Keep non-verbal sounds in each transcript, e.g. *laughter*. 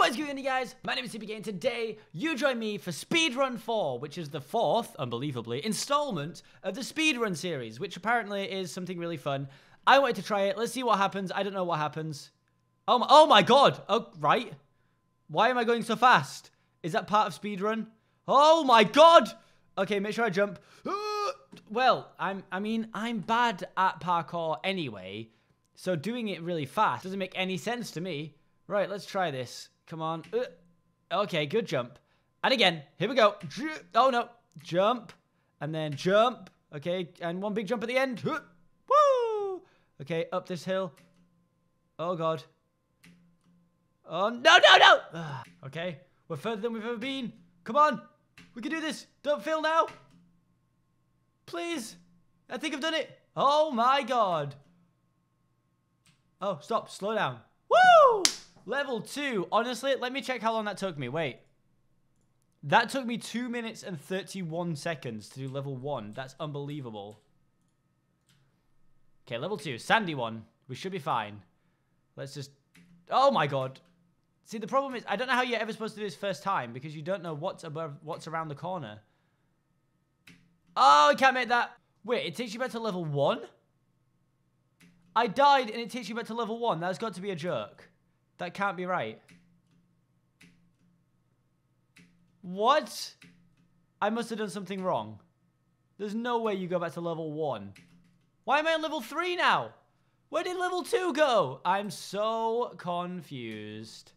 What's going on you guys? My name is CPK and today you join me for Speedrun 4, which is the fourth, unbelievably, installment of the Speedrun series, which apparently is something really fun. I wanted to try it. Let's see what happens. I don't know what happens. Oh my, oh my god! Oh, right. Why am I going so fast? Is that part of speedrun? Oh my god! Okay, make sure I jump. *gasps* Well, I'm I mean, I'm bad at parkour anyway, so doing it really fast doesn't make any sense to me. Right, let's try this. Come on. Uh, okay, good jump. And again, here we go. Oh no, jump, and then jump. Okay, and one big jump at the end. Woo! Okay, up this hill. Oh god. Oh, no, no, no! *sighs* okay, we're further than we've ever been. Come on, we can do this. Don't fail now. Please. I think I've done it. Oh my god. Oh, stop. Slow down. Woo! Level 2. Honestly, let me check how long that took me. Wait. That took me 2 minutes and 31 seconds to do level 1. That's unbelievable. Okay, level 2. Sandy one. We should be fine. Let's just... Oh my god. See, the problem is, I don't know how you're ever supposed to do this first time because you don't know what's above, what's around the corner. Oh, I can't make that. Wait, it takes you back to level one? I died and it takes you back to level one. That's got to be a jerk. That can't be right. What? I must have done something wrong. There's no way you go back to level one. Why am I on level three now? Where did level two go? I'm so confused.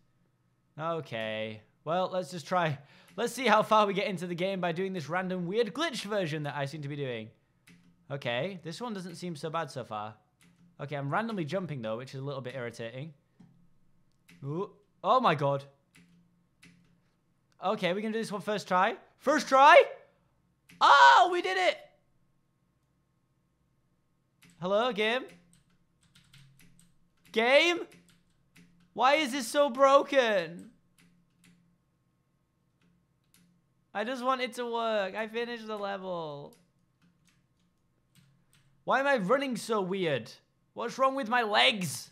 Okay. Well, let's just try. Let's see how far we get into the game by doing this random weird glitch version that I seem to be doing. Okay, this one doesn't seem so bad so far. Okay, I'm randomly jumping though, which is a little bit irritating. Ooh. Oh my god. Okay, we're gonna do this one first try. First try? Oh, we did it! Hello, game? Game? Why is this so broken? I just want it to work. I finished the level. Why am I running so weird? What's wrong with my legs?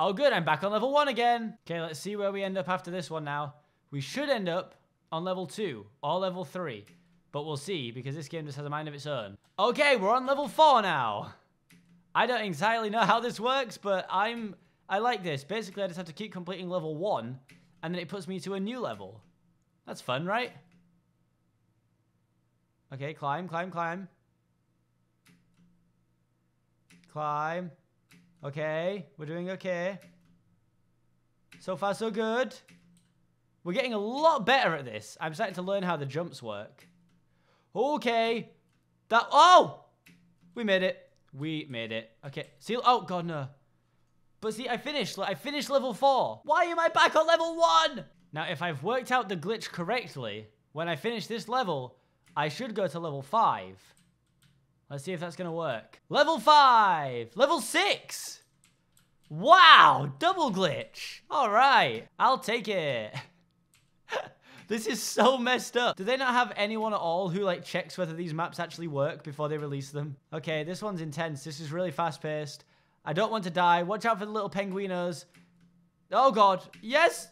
Oh, good. I'm back on level one again. Okay, let's see where we end up after this one now. We should end up on level two or level three. But we'll see because this game just has a mind of its own. Okay, we're on level four now. I don't entirely know how this works, but I'm I like this. Basically, I just have to keep completing level one, and then it puts me to a new level. That's fun, right? Okay, climb, climb, climb. Climb. Okay, we're doing okay. So far, so good. We're getting a lot better at this. I'm starting to learn how the jumps work. Okay. That, oh! We made it. We made it. Okay, see, oh, God, no. But see, I finished. I finished level 4. Why am I back on level 1? Now, if I've worked out the glitch correctly, when I finish this level, I should go to level 5. Let's see if that's to work. Level 5! Level 6! Wow! Double glitch! Alright, I'll take it. *laughs* this is so messed up. Do they not have anyone at all who like checks whether these maps actually work before they release them? Okay, this one's intense. This is really fast paced. I don't want to die. Watch out for the little penguinos. Oh, God. Yes.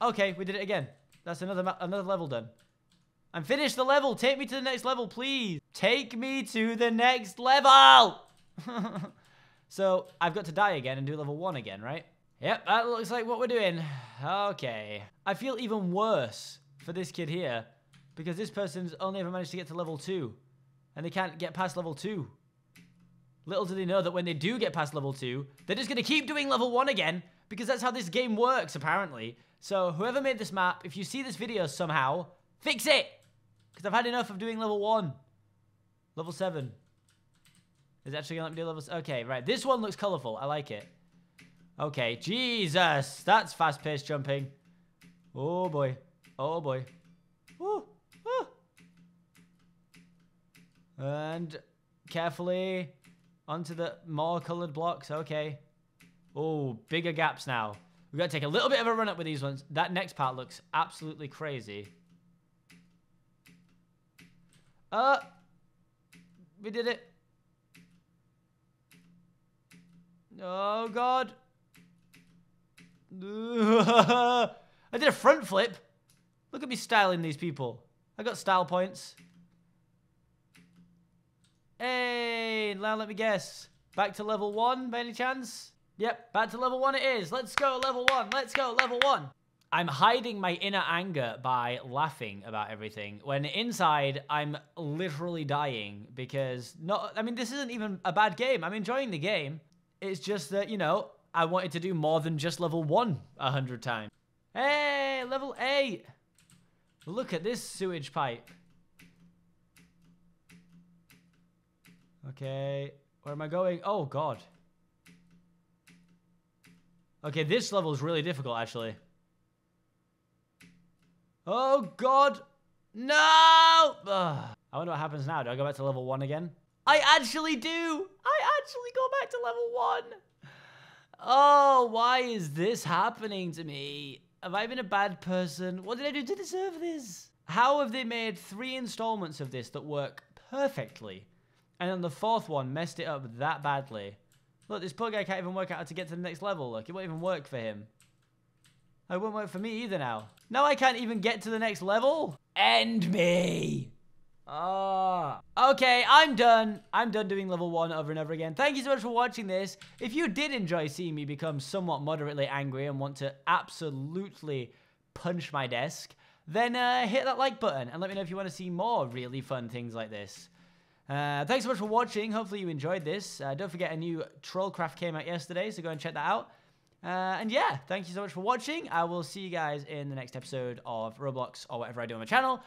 Okay, we did it again. That's another another level done. I'm finished the level. Take me to the next level, please. Take me to the next level. *laughs* so I've got to die again and do level one again, right? Yep, that looks like what we're doing. Okay. I feel even worse for this kid here because this person's only ever managed to get to level two and they can't get past level two. Little do they know that when they do get past level 2, they're just going to keep doing level 1 again, because that's how this game works, apparently. So whoever made this map, if you see this video somehow, fix it! Because I've had enough of doing level 1. Level 7. Is actually going to let me do levels? Okay, right. This one looks colorful. I like it. Okay, Jesus! That's fast-paced jumping. Oh, boy. Oh, boy. Woo! Woo! And carefully onto the more colored blocks. Okay. Oh, bigger gaps now. We've got to take a little bit of a run up with these ones. That next part looks absolutely crazy. Uh, we did it. Oh, God. *laughs* I did a front flip. Look at me styling these people. I got style points. Hey, now let me guess. Back to level one by any chance? Yep, back to level one it is. Let's go, level one. Let's go, level one. I'm hiding my inner anger by laughing about everything when inside I'm literally dying because not I mean this isn't even a bad game. I'm enjoying the game. It's just that, you know, I wanted to do more than just level 1 a hundred times. Hey, level 8. Look at this sewage pipe. Okay, where am I going? Oh god. Okay, this level is really difficult actually. Oh, God. No! Ugh. I wonder what happens now. Do I go back to level one again? I actually do! I actually go back to level one! Oh, why is this happening to me? Have I been a bad person? What did I do to deserve this? How have they made three installments of this that work perfectly? And then the fourth one messed it up that badly. Look, this poor guy can't even work out how to get to the next level. Look, it won't even work for him. It won't work for me either now. Now I can't even get to the next level? End me! Ah. Oh. Okay, I'm done. I'm done doing level one over and over again. Thank you so much for watching this. If you did enjoy seeing me become somewhat moderately angry and want to absolutely punch my desk, then uh, hit that like button and let me know if you want to see more really fun things like this. Uh, thanks so much for watching. Hopefully you enjoyed this. Uh, don't forget a new Trollcraft came out yesterday, so go and check that out. Uh, and yeah, thank you so much for watching. I will see you guys in the next episode of Roblox or whatever I do on my channel.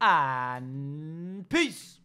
And peace!